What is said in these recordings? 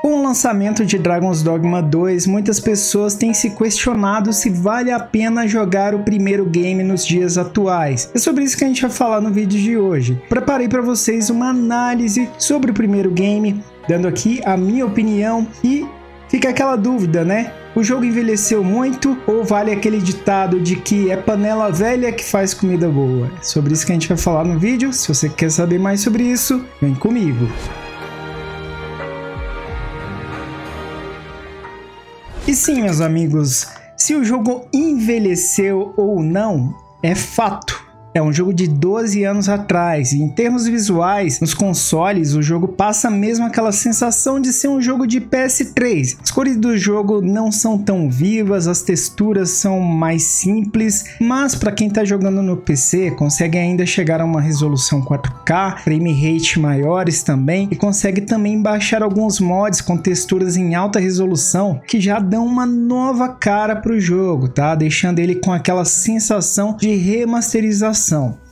Com o lançamento de Dragon's Dogma 2, muitas pessoas têm se questionado se vale a pena jogar o primeiro game nos dias atuais. É sobre isso que a gente vai falar no vídeo de hoje. Preparei para vocês uma análise sobre o primeiro game, dando aqui a minha opinião e fica aquela dúvida, né? O jogo envelheceu muito ou vale aquele ditado de que é panela velha que faz comida boa? É sobre isso que a gente vai falar no vídeo. Se você quer saber mais sobre isso, vem comigo. Sim, meus amigos, se o jogo envelheceu ou não, é fato. É um jogo de 12 anos atrás, e em termos visuais, nos consoles, o jogo passa mesmo aquela sensação de ser um jogo de PS3. As cores do jogo não são tão vivas, as texturas são mais simples, mas para quem está jogando no PC, consegue ainda chegar a uma resolução 4K, frame rate maiores também, e consegue também baixar alguns mods com texturas em alta resolução que já dão uma nova cara para o jogo, tá? Deixando ele com aquela sensação de remasterização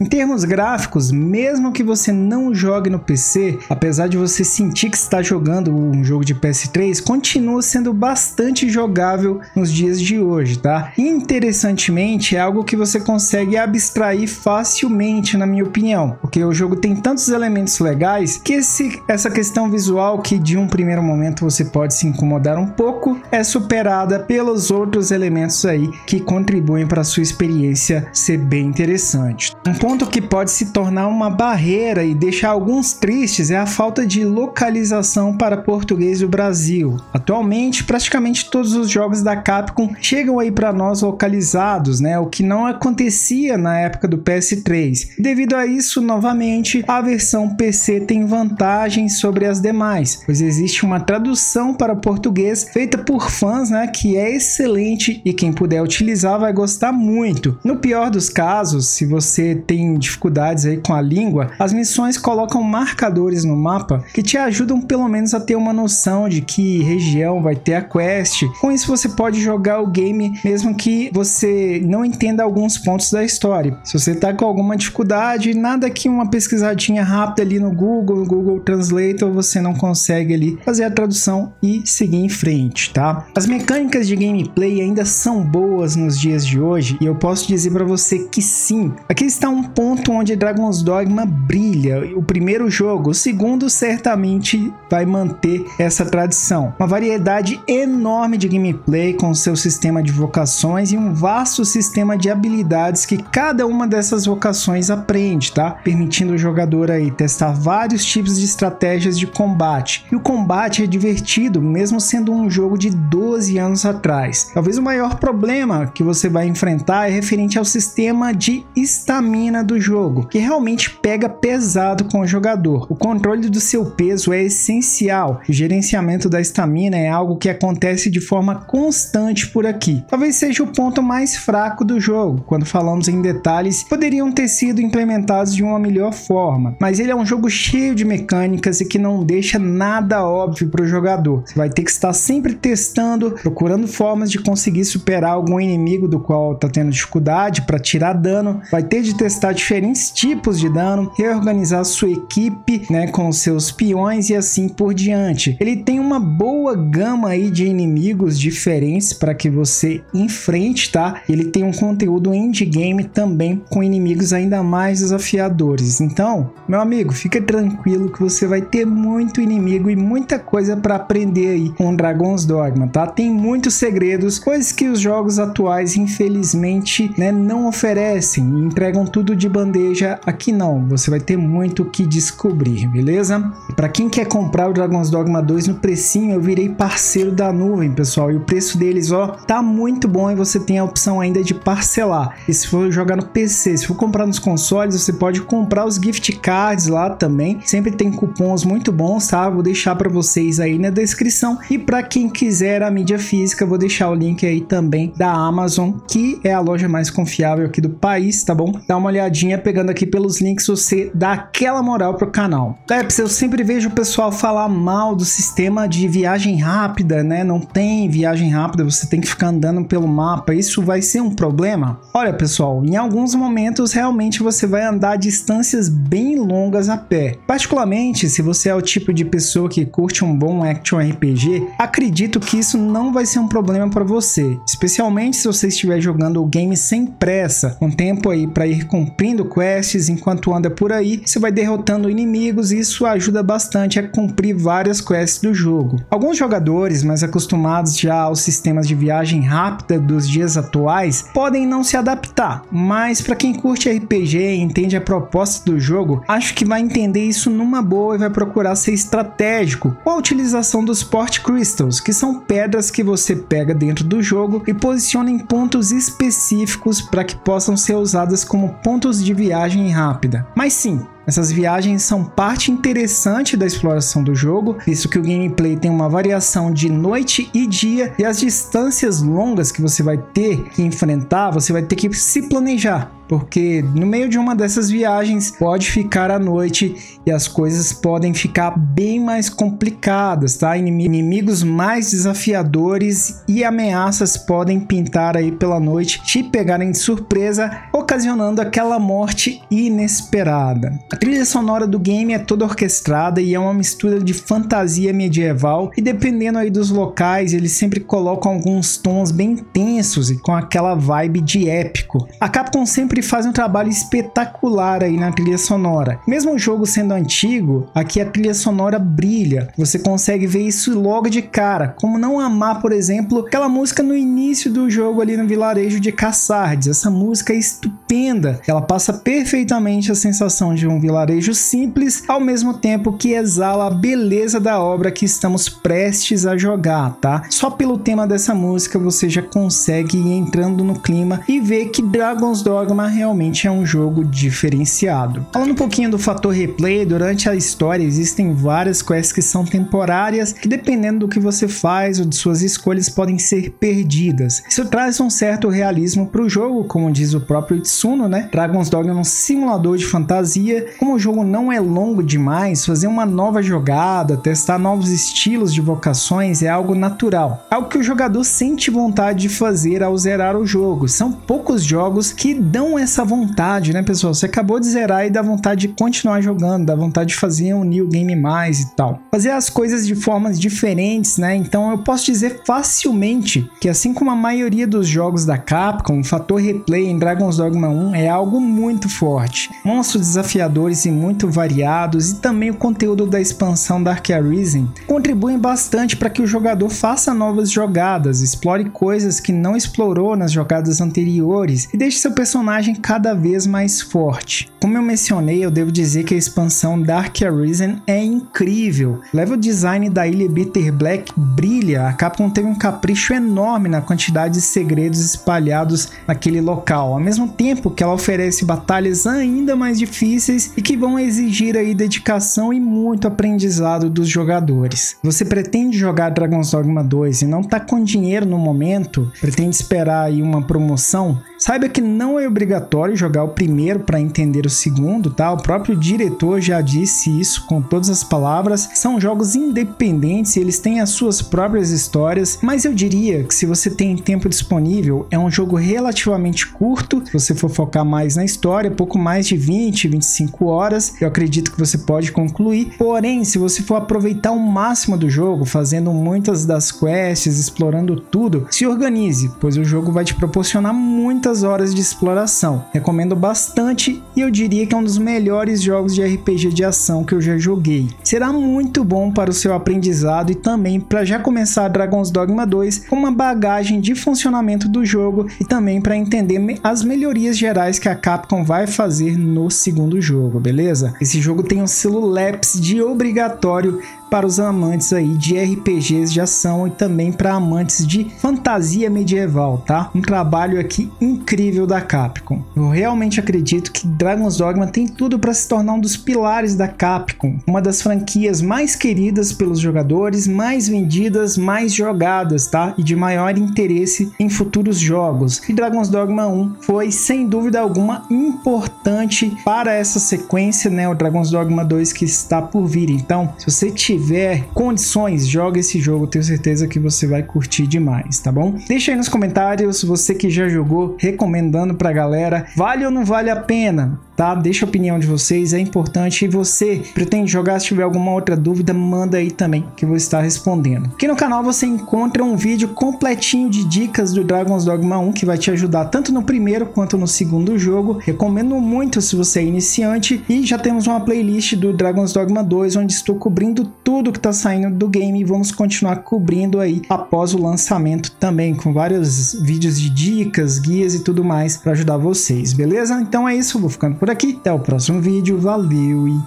em termos gráficos, mesmo que você não jogue no PC, apesar de você sentir que está jogando um jogo de PS3, continua sendo bastante jogável nos dias de hoje, tá? Interessantemente, é algo que você consegue abstrair facilmente, na minha opinião, porque o jogo tem tantos elementos legais que esse, essa questão visual que de um primeiro momento você pode se incomodar um pouco é superada pelos outros elementos aí que contribuem para sua experiência ser bem interessante. Um ponto que pode se tornar uma barreira e deixar alguns tristes é a falta de localização para português do Brasil. Atualmente, praticamente todos os jogos da Capcom chegam aí para nós localizados, né? O que não acontecia na época do PS3. Devido a isso, novamente, a versão PC tem vantagens sobre as demais, pois existe uma tradução para português feita por fãs, né, que é excelente e quem puder utilizar vai gostar muito. No pior dos casos, se você você tem dificuldades aí com a língua, as missões colocam marcadores no mapa que te ajudam pelo menos a ter uma noção de que região vai ter a quest. Com isso você pode jogar o game mesmo que você não entenda alguns pontos da história. Se você tá com alguma dificuldade, nada que uma pesquisadinha rápida ali no Google, Google Translator, você não consegue ali fazer a tradução e seguir em frente, tá? As mecânicas de gameplay ainda são boas nos dias de hoje e eu posso dizer para você que sim. Aqui está um ponto onde Dragon's Dogma brilha. O primeiro jogo, o segundo certamente vai manter essa tradição. Uma variedade enorme de gameplay com seu sistema de vocações e um vasto sistema de habilidades que cada uma dessas vocações aprende, tá? Permitindo o jogador aí testar vários tipos de estratégias de combate. E o combate é divertido, mesmo sendo um jogo de 12 anos atrás. Talvez o maior problema que você vai enfrentar é referente ao sistema de estamina do jogo, que realmente pega pesado com o jogador. O controle do seu peso é essencial. O gerenciamento da estamina é algo que acontece de forma constante por aqui. Talvez seja o ponto mais fraco do jogo. Quando falamos em detalhes, poderiam ter sido implementados de uma melhor forma, mas ele é um jogo cheio de mecânicas e que não deixa nada óbvio para o jogador. Você vai ter que estar sempre testando, procurando formas de conseguir superar algum inimigo do qual está tendo dificuldade para tirar dano. Vai ter de testar diferentes tipos de dano, reorganizar sua equipe, né, com seus peões e assim por diante. Ele tem uma boa gama aí de inimigos diferentes para que você enfrente, tá? Ele tem um conteúdo indie game também com inimigos ainda mais desafiadores. Então, meu amigo, fica tranquilo que você vai ter muito inimigo e muita coisa para aprender aí com Dragon's Dogma, tá? Tem muitos segredos, coisas que os jogos atuais infelizmente, né, não oferecem. Entregam entregam tudo de bandeja. Aqui não, você vai ter muito o que descobrir, beleza? Para quem quer comprar o Dragon's Dogma 2 no precinho, eu virei parceiro da nuvem, pessoal. E o preço deles, ó, tá muito bom e você tem a opção ainda de parcelar. E se for jogar no PC, se for comprar nos consoles, você pode comprar os gift cards lá também. Sempre tem cupons muito bons, tá? Vou deixar para vocês aí na descrição. E para quem quiser a mídia física, vou deixar o link aí também da Amazon, que é a loja mais confiável aqui do país, tá bom? Dá uma olhadinha pegando aqui pelos links, você dá aquela moral pro canal. Leps, eu sempre vejo o pessoal falar mal do sistema de viagem rápida, né? Não tem viagem rápida, você tem que ficar andando pelo mapa, isso vai ser um problema? Olha pessoal, em alguns momentos realmente você vai andar distâncias bem longas a pé. Particularmente se você é o tipo de pessoa que curte um bom action RPG, acredito que isso não vai ser um problema para você, especialmente se você estiver jogando o game sem pressa, com tempo aí para ir cumprindo quests enquanto anda por aí, você vai derrotando inimigos e isso ajuda bastante a cumprir várias quests do jogo. Alguns jogadores mais acostumados já aos sistemas de viagem rápida dos dias atuais podem não se adaptar, mas para quem curte RPG e entende a proposta do jogo, acho que vai entender isso numa boa e vai procurar ser estratégico com a utilização dos Port Crystals, que são pedras que você pega dentro do jogo e posiciona em pontos específicos para que possam ser usadas como pontos de viagem rápida. Mas sim, essas viagens são parte interessante da exploração do jogo, visto que o gameplay tem uma variação de noite e dia e as distâncias longas que você vai ter que enfrentar, você vai ter que se planejar porque no meio de uma dessas viagens pode ficar a noite e as coisas podem ficar bem mais complicadas, tá? Inimigos mais desafiadores e ameaças podem pintar aí pela noite, te pegarem de surpresa, ocasionando aquela morte inesperada. A trilha sonora do game é toda orquestrada e é uma mistura de fantasia medieval e dependendo aí dos locais, eles sempre colocam alguns tons bem tensos e com aquela vibe de épico. A Capcom sempre sempre faz um trabalho espetacular aí na trilha sonora. Mesmo o jogo sendo antigo, aqui a trilha sonora brilha. Você consegue ver isso logo de cara. Como não amar, por exemplo, aquela música no início do jogo ali no vilarejo de Cassardes. Essa música é estupenda. Ela passa perfeitamente a sensação de um vilarejo simples, ao mesmo tempo que exala a beleza da obra que estamos prestes a jogar, tá? Só pelo tema dessa música você já consegue ir entrando no clima e ver que Dragon's Dogma realmente é um jogo diferenciado. Falando um pouquinho do fator replay, durante a história existem várias quests que são temporárias, que dependendo do que você faz ou de suas escolhas podem ser perdidas. Isso traz um certo realismo para o jogo, como diz o próprio Itsuno, né? Dragon's Dogma é um simulador de fantasia. Como o jogo não é longo demais, fazer uma nova jogada, testar novos estilos de vocações é algo natural. Algo que o jogador sente vontade de fazer ao zerar o jogo. São poucos jogos que dão essa vontade, né, pessoal? Você acabou de zerar e dá vontade de continuar jogando, dá vontade de fazer um new game mais e tal. Fazer as coisas de formas diferentes, né? Então eu posso dizer facilmente que assim como a maioria dos jogos da Capcom, o fator replay em Dragon's Dogma 1 é algo muito forte. Monstros desafiadores e muito variados e também o conteúdo da expansão Dark Arisen contribuem bastante para que o jogador faça novas jogadas, explore coisas que não explorou nas jogadas anteriores e deixe seu personagem personagem cada vez mais forte. Como eu mencionei, eu devo dizer que a expansão Dark Arisen é incrível. O level design da ilha Bitter Black brilha. A Capcom teve um capricho enorme na quantidade de segredos espalhados naquele local, ao mesmo tempo que ela oferece batalhas ainda mais difíceis e que vão exigir aí dedicação e muito aprendizado dos jogadores. Você pretende jogar Dragon's Dogma 2 e não está com dinheiro no momento, pretende esperar aí uma promoção? Saiba que não é obrigatório jogar o primeiro para entender o segundo, tá? O próprio diretor já disse isso com todas as palavras. São jogos independentes eles têm as suas próprias histórias, mas eu diria que se você tem tempo disponível, é um jogo relativamente curto. Se você for focar mais na história, pouco mais de 20, 25 horas, eu acredito que você pode concluir. Porém, se você for aproveitar o máximo do jogo, fazendo muitas das quests, explorando tudo, se organize, pois o jogo vai te proporcionar muita muitas horas de exploração. Recomendo bastante e eu diria que é um dos melhores jogos de RPG de ação que eu já joguei. Será muito bom para o seu aprendizado e também para já começar Dragon's Dogma 2 com uma bagagem de funcionamento do jogo e também para entender as melhorias gerais que a Capcom vai fazer no segundo jogo, beleza? Esse jogo tem um selo Lapse de obrigatório para os amantes aí de RPGs de ação e também para amantes de fantasia medieval, tá? Um trabalho aqui incrível da Capcom. Eu realmente acredito que Dragon's Dogma tem tudo para se tornar um dos pilares da Capcom, uma das franquias mais queridas pelos jogadores, mais vendidas, mais jogadas, tá? E de maior interesse em futuros jogos. E Dragon's Dogma 1 foi sem dúvida alguma importante para essa sequência, né? O Dragon's Dogma 2 que está por vir. Então, se você tiver condições, joga esse jogo, tenho certeza que você vai curtir demais, tá bom? Deixa aí nos comentários você que já jogou, recomendando pra galera, vale ou não vale a pena? Tá? Deixa a opinião de vocês, é importante. E você pretende jogar, se tiver alguma outra dúvida, manda aí também, que eu vou estar respondendo. Aqui no canal você encontra um vídeo completinho de dicas do Dragon's Dogma 1, que vai te ajudar tanto no primeiro quanto no segundo jogo. Recomendo muito se você é iniciante. E já temos uma playlist do Dragon's Dogma 2, onde estou cobrindo tudo que está saindo do game e vamos continuar cobrindo aí após o lançamento também, com vários vídeos de dicas, guias e tudo mais para ajudar vocês, beleza? Então é isso, vou ficando por por aqui. Até o próximo vídeo. Valeu e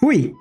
fui!